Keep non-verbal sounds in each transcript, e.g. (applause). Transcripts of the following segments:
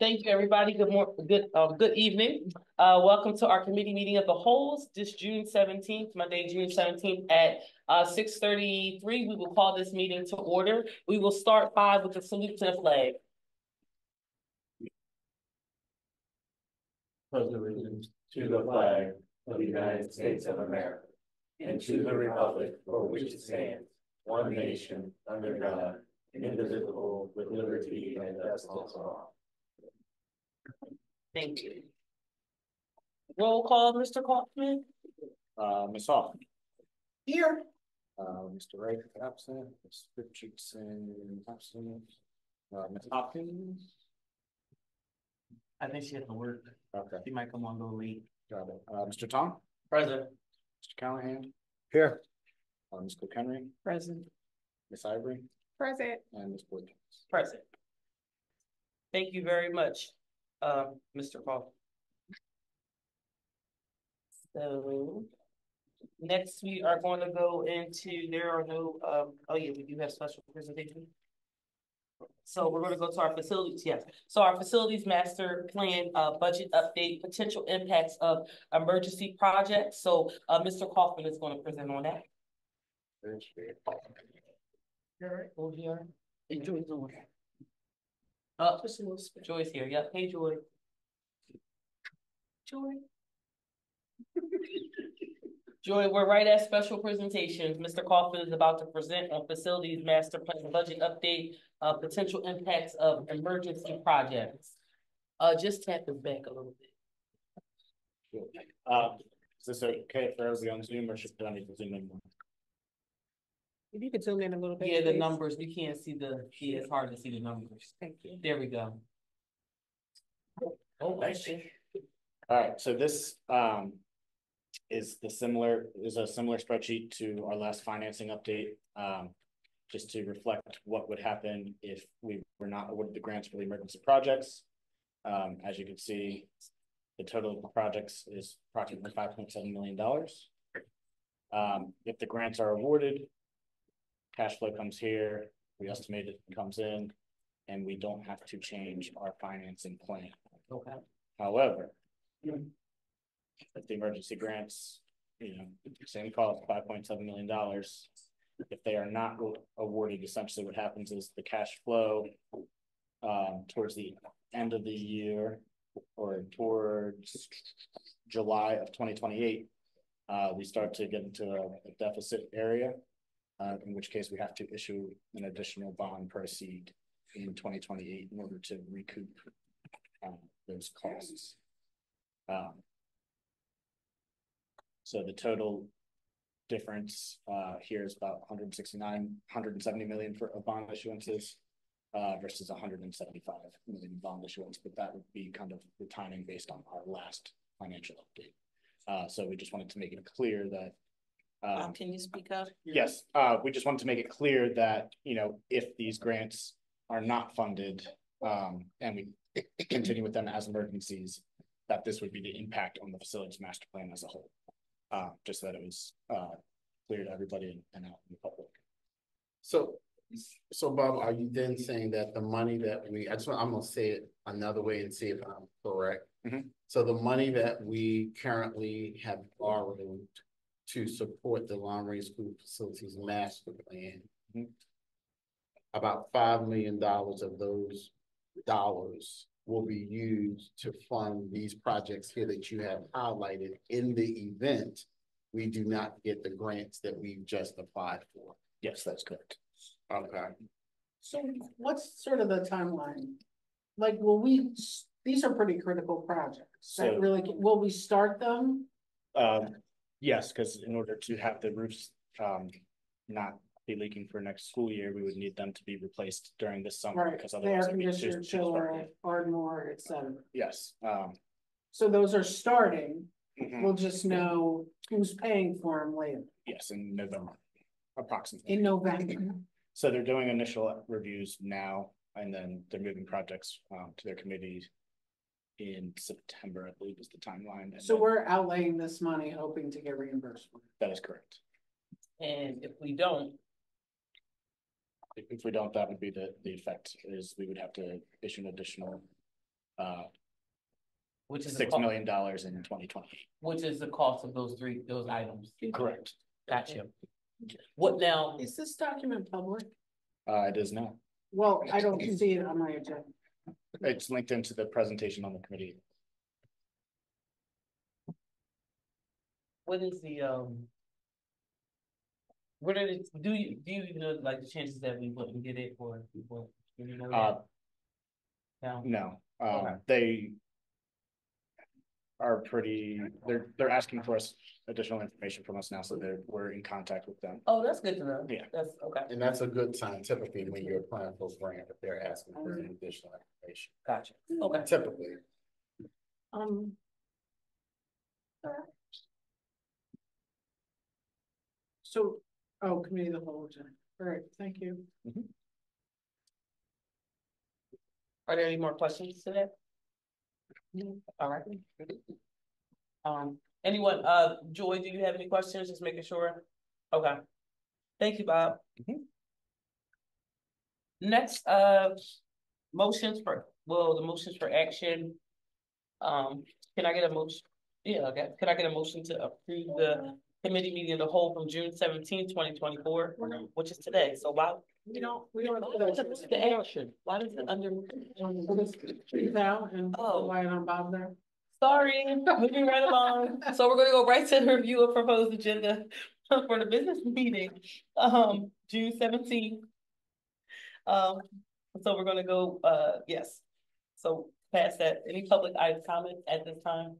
Thank you, everybody. Good mor- good, uh, good evening. Uh, welcome to our committee meeting of the holes this June seventeenth, Monday, June seventeenth at uh, six thirty-three. We will call this meeting to order. We will start by with the salute to the flag. to the flag of the United States of America and to the republic for which it stands, one nation, under God, indivisible, with liberty and justice for all. Thank you. Roll call, Mr. Kaufman? Uh, Ms. Hoff. Here. Uh, Mr. Wright absent, Ms. Richardson absent, uh, Ms. Hopkins. I think she has to work. Okay, She might come on a little late. got it. Uh, Mr. Tom, Present. Mr. Callahan, Here. uh, Ms. Henry, Present. Ms. Ivory, Present. and Ms. Boyd. Present. Thank you very much, uh, Mr. Kaufman. So, next we are going to go into, there are no, um, oh yeah, we do have special presentation. So we're gonna go to our facilities, yes. So our facilities master plan, uh, budget update, potential impacts of emergency projects. So, uh, Mr. Kaufman is gonna present on that. Alright, oh, here. Enjoy the one. Uh, Joy's here, yep, hey Joy. Joy. Joy, we're right at special presentations. Mr. Kaufman is about to present on facilities master plan budget update, uh, potential impacts of emergency projects. Uh, just tap us back a little bit. Um, is this okay for everybody on Zoom or should I zoom in? If you could zoom in a little bit. Yeah, the please. numbers, you can't see the, yeah, it's hard to see the numbers. Thank you. There we go. Oh, I see. All right, so this um is the similar, is a similar spreadsheet to our last financing update. Um, just to reflect what would happen if we were not awarded the grants for the emergency projects. Um, as you can see, the total of the projects is approximately five point seven million dollars. Um, if the grants are awarded, cash flow comes here, we estimate it comes in, and we don't have to change our financing plan. Okay. However, if the emergency grants, you know, same cost, five point seven million dollars. If they are not awarded, essentially what happens is the cash flow um, towards the end of the year or towards July of twenty twenty-eight, uh, we start to get into a a deficit area, uh, in which case we have to issue an additional bond proceed in twenty twenty-eight in order to recoup um, those costs. Um. So the total difference uh here is about 169, 170 million for of bond issuances. Uh versus hundred and seventy-five million bond issuance, but that would be kind of the timing based on our last financial update. Uh, so we just wanted to make it clear that. Um, Um, can you speak up? Yes, uh, we just wanted to make it clear that, you know, if these grants are not funded, um, and we (clears throat) continue with them as emergencies, that this would be the impact on the facilities master plan as a whole. Uh, just so that it was, uh, clear to everybody and out in the public. So, so Bob, are you then saying that the money that we, I just, want- I'm gonna say it another way and see if I'm correct. Mhm. So the money that we currently have borrowed to support the Long Range School Facilities Master Plan. Mhm. About five million dollars of those dollars will be used to fund these projects here that you have highlighted in the event we do not get the grants that we've just applied for. Yes, that's correct. Okay. So what's sort of the timeline? Like, will we, these are pretty critical projects, So- that really, will we start them? Um, yes, because in order to have the roofs, um, not be leaking for next school year, we would need them to be replaced during this summer Right, because the otherwise. air it'd be too- conditioner, too chiller. Ardmore, et cetera. Yes, um. So those are starting, mhm, we'll just know who's paying for them later, Yes, in November, approximately. in November. So they're doing initial reviews now, and then they're moving projects um to their committees. In September, I believe is the timeline. and So then- we're outlaying this money hoping to get reimbursement. That is correct. And if we don't, If if we don't, that would be the the effect is we would have to issue an additional uh, Which is the six cost, million dollars in twenty twenty. which is the cost of those three, those items. Correct. Gotcha. What now? Is this document public? Uh, it is now. Well, I don't see it on my agenda. It's linked into the presentation on the committee. What is the, um? What are the, do you, do you even know, like, the chances that we wouldn't get it or we do you know Uh, that? No, no, Okay. um, they. Are pretty, they're, they're asking for us additional information from us now, so they're, we're in contact with them. oh, that's good to know. Yeah. That's, okay, And that's a good sign typically when you're applying for a grant, if they're asking for any additional information, gotcha, okay. typically. Um. So, oh, committee of the whole, agenda. all right, thank you. Are there any more questions to that? All right. Um, anyone, uh, Joy, do you have any questions? Just making sure. Okay. Thank you, Bob. Mhm. Next, uh, motions for, well, the motions for action. Um, can I get a motion? Yeah, okay. Can I get a motion to approve the committee meeting of the whole from June 17, 2024, which is today? So why? We don't, we don't. The action, why does it under? Now, and Oh. line on Bob there. Sorry, moving right along. So we're gonna go right to the review of proposed agenda (laughs) for the business meeting, um, June seventeenth. Um, so we're gonna go, uh, yes. So pass that, any public eye comments at this time?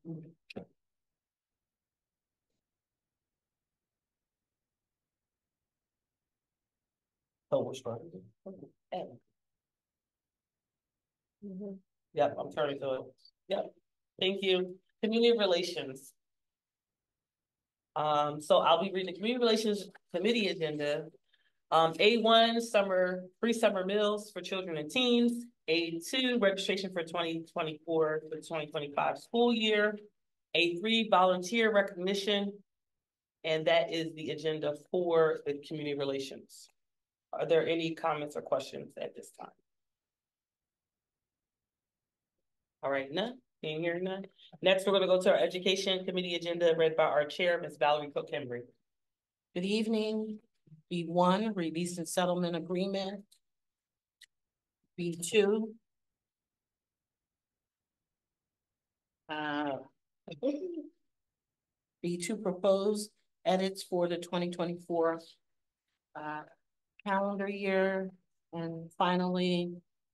So we're starting. Ed. Yep, I'm turning to it. Yep, thank you. Community relations. Um, so I'll be reading the community relations committee agenda. Um, A one, summer, free summer meals for children and teens. A two, registration for twenty twenty-four to twenty twenty-five school year. A three, volunteer recognition. And that is the agenda for the community relations. Are there any comments or questions at this time? All right, none, being here none. Next, we're gonna go to our education committee agenda read by our chair, Ms. Valerie Cook Henry. Good evening. B one, release and settlement agreement. B two. (laughs) Uh. B two proposed edits for the twenty twenty-four. Uh, calendar year, and finally.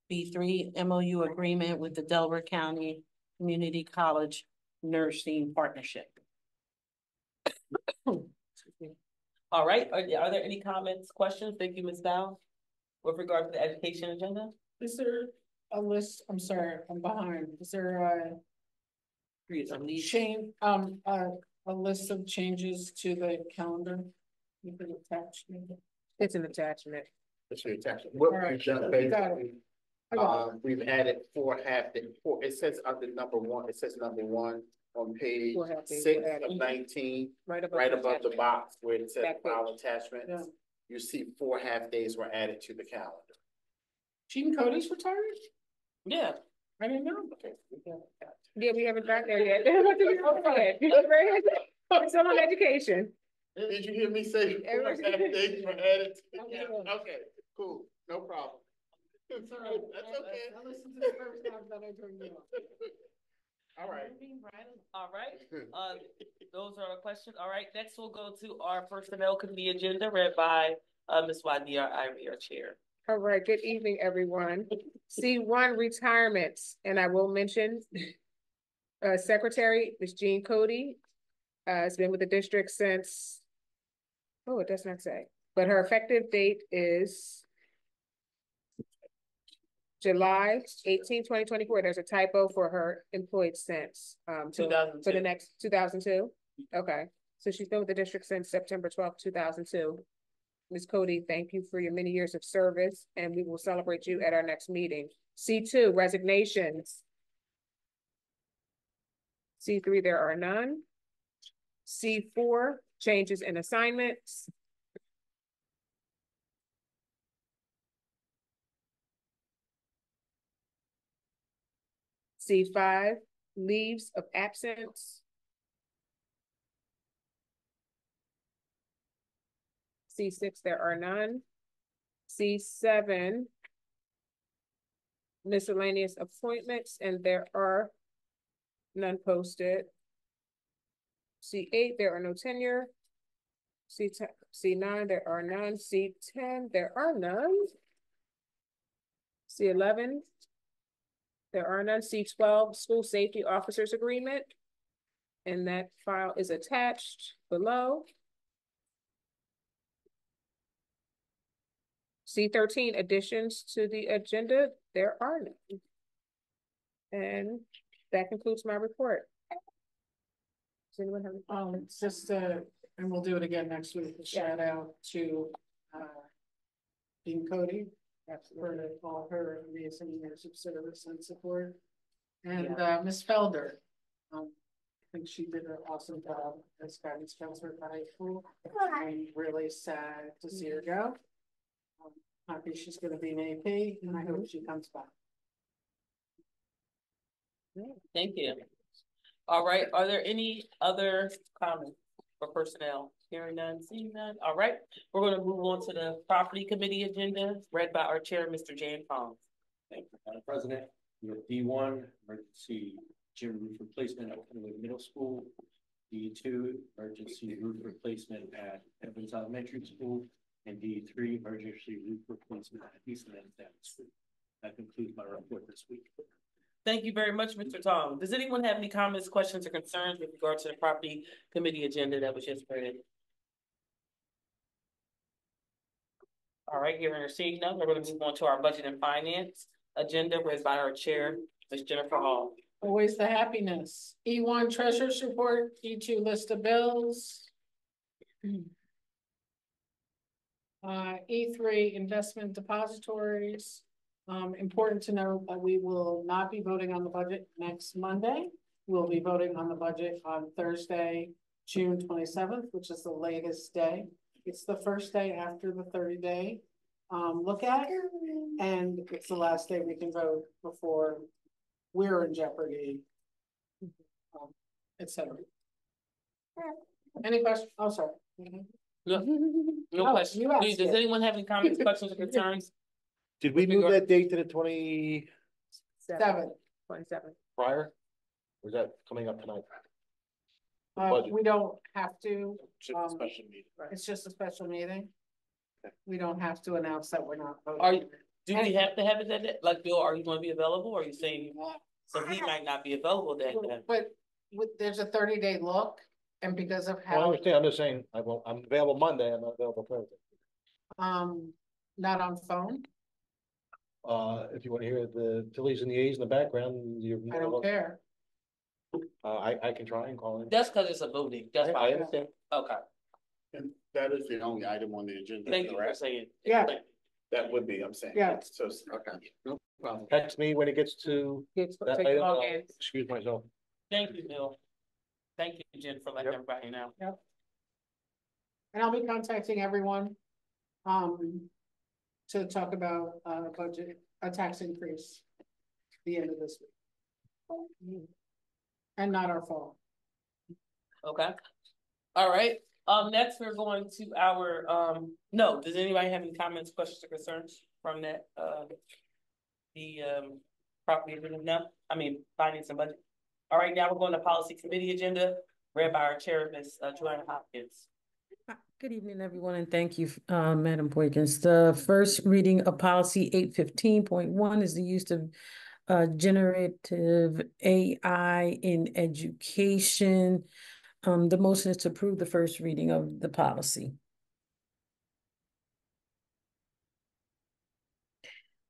B three MOU agreement with the Delaware County Community College Nursing Partnership. All right, are, are there any comments, questions? Thank you, Ms. Val. With regard to the education agenda? Is there a list, I'm sorry, I'm behind, is there a change, um, a, a list of changes to the calendar? You can attach. maybe? It's an attachment. It's your attachment. What Alright, we've done got it. basically, I got uh, we've added four half, day- four, it says under number one, it says number one on page Four half six were added. of nineteen, Right above. right the above the box where it says Back file attachments. Yeah. You see four half days were added to the calendar. Jean Cody's retired? Yeah. I didn't know. Yeah, we haven't got there yet. (laughs) Okay. It's still on education. Did you hear me say four half Every- days were added to the (laughs) Okay. cool, no problem. (laughs) That's okay. I listened to the first half that I turned it off. (laughs) All right. All right, uh, those are our questions. All right, next we'll go to our personnel committee agenda read by, uh, Ms. Wadnear Ivy, our chair. All right, good evening, everyone. C one retirements, and I will mention uh, Secretary, Ms. Jean Cody, uh, has been with the district since, oh, it does not say, but her effective date is July 18, 2024. There's a typo for her employed since, um, to- for the next, two thousand two? Okay, so she's been with the district since September twelfth, two thousand two. Ms. Cody, thank you for your many years of service, and we will celebrate you at our next meeting. C two, resignations. C three, there are none. C four, changes in assignments. C five, leaves of absence. C six, there are none. C seven. Miscellaneous appointments, and there are none posted. C eight, there are no tenure. C ten, C nine, there are none. C ten, there are none. C eleven. There are none. C twelve, school safety officers agreement. And that file is attached below. C thirteen, additions to the agenda, there are none. And that concludes my report. Does anyone have? Um, just, uh, and we'll do it again next week, a shout out to, uh, Dean Cody for all her amazing years of service and support. And, uh, Ms. Felder, um, I think she did an awesome job as guidance counselor at high school. I'm really sad to see her go. Um, Happy she's gonna be an AP and I hope she comes back. Thank you. All right, are there any other comments for personnel? Hearing none, seeing none. All right, we're gonna move on to the property committee agenda, read by our chair, Mr. Jan Collins. Thank you, Madam President. We have D one, emergency gym roof replacement at Penn Wood Middle School. D two, emergency roof replacement at Evans Elementary School. And D three, emergency roof replacement at Eastern and School. That concludes my report this week. Thank you very much, Mr. Tom. Does anyone have any comments, questions, or concerns with regard to the property committee agenda that was just read? All right, hearing or seeing none, we're gonna move on to our budget and finance agenda, read by our chair, Ms. Jennifer Hall. Always the happiness. E one treasurer's report, E two list of bills. Uh, E three investment depositories. Um, important to know that we will not be voting on the budget next Monday. We'll be voting on the budget on Thursday, June twenty-seventh, which is the latest day. It's the first day after the thirty day um look at. And it's the last day we can vote before we're in jeopardy. um, Et cetera. Any questions? Oh, sorry. No, no Oh, questions. Please, Does anyone have any comments, questions, or concerns? Did we move that date to the twenty Seven. Twenty-seven. prior? Or is that coming up tonight? Uh, Budget. we don't have to, Just a Um, special meeting. it's just a special meeting. We don't have to announce that we're not Are voting. you- Do we have to have it that, day? like, Bill, are you gonna be available, or are you saying, so he might not be available that day? But with, there's a thirty day look and because of I how, understand, I'm just saying, I won't, I'm available Monday, I'm not available Thursday. um, not on phone, Uh, if you wanna hear the Phillies and the A's in the background, you're. I don't care. Uh, I, I can try and call in. That's because it's a voting, that's I why, understand. okay, And that is the only item on the agenda. thank you for correct? saying. Yeah. That would be, I'm saying. Yeah. So, okay. No problem. Text me when it gets to Get, that take item, I'll login. excuse myself. Thank you, Bill. Thank you, Jen, for letting Yep. everybody know. And I'll be contacting everyone, um, to talk about, uh, budget, a tax increase. The end of this week. And not our fault. Okay. All right, um, next we're going to our, um, no, does anybody have any comments, questions, or concerns from that, uh? The, um, property agenda, no, I mean, finance and budget. All right, now we're going to policy committee agenda, read by our chair, Ms. uh, Joanna Hopkins. Good evening, everyone, and thank you, uh, Madam Boykins. The first reading of policy eight fifteen point one is the use of uh, generative AI in education. Um, the motion is to approve the first reading of the policy.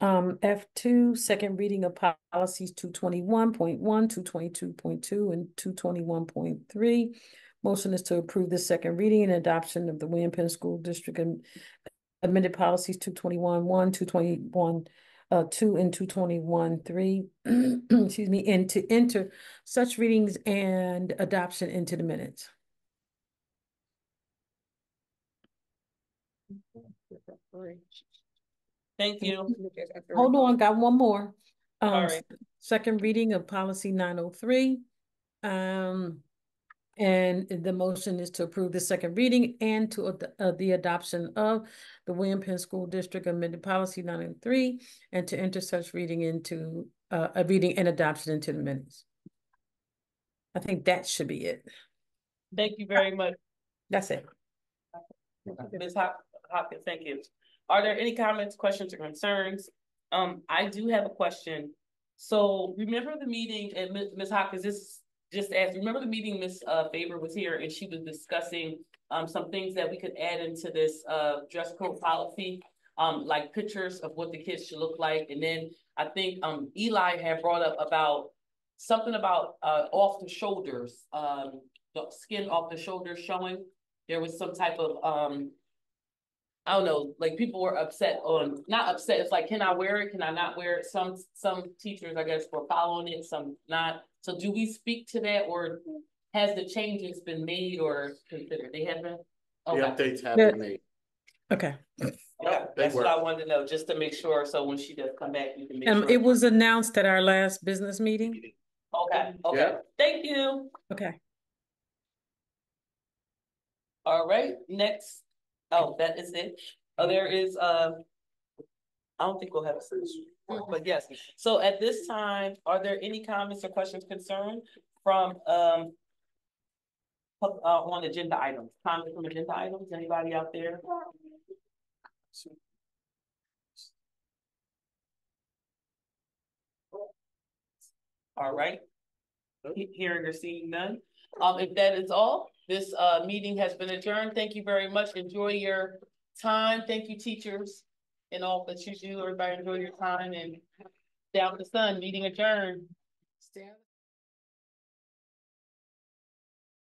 Um, F two, second reading of policies two twenty-one point one, two twenty-two point two, and two twenty-one point three. Motion is to approve the second reading and adoption of the William Penn School District am- amended policies two twenty-one one, two twenty-one uh, two and two twenty-one three, (clears throat) excuse me, and to enter such readings and adoption into the minutes. Thank you. Hold on, got one more. Um, Sorry. second reading of policy nine oh three. Um, and the motion is to approve the second reading and to, ad- uh, the adoption of the William Penn School District amended policy nine oh three and to enter such reading into, uh, a reading and adoption into the minutes. I think that should be it. Thank you very much, That's it. Ms. Hop- Hopkins, thank you. Are there any comments, questions, or concerns? Um, I do have a question. So remember the meeting, and Ms. Ms. Hopkins, this is just as, remember the meeting, Ms. Uh, Faber was here and she was discussing um, some things that we could add into this uh dress code policy? Um, like pictures of what the kids should look like, and then I think um Eli had brought up about something about uh off the shoulders, um, the skin off the shoulders showing. There was some type of um. I don't know, like people were upset on, not upset, it's like, can I wear it, can I not wear it? Some, some teachers, I guess, were following it, some not. So do we speak to that or has the changes been made or considered? They have been? The Okay, updates have Yeah. been made. Okay. okay, they that's what. I wanted to know, just to make sure, so when she does come back, you can make Um, sure. it was announced at our last business meeting. Okay, okay, Yeah. thank you. Okay. All right, next, oh, that is it. Oh, there is, uh. I don't think we'll have a report, but yes, so at this time, are there any comments or questions concerned from, um. Uh, on agenda items, comments from agenda items, anybody out there? All right. He- Hearing or seeing none, um, if that is all, this, uh, meeting has been adjourned. Thank you very much. Enjoy your time. Thank you, teachers. And all that you do. Everybody enjoy your time and down with the sun, meeting adjourned. The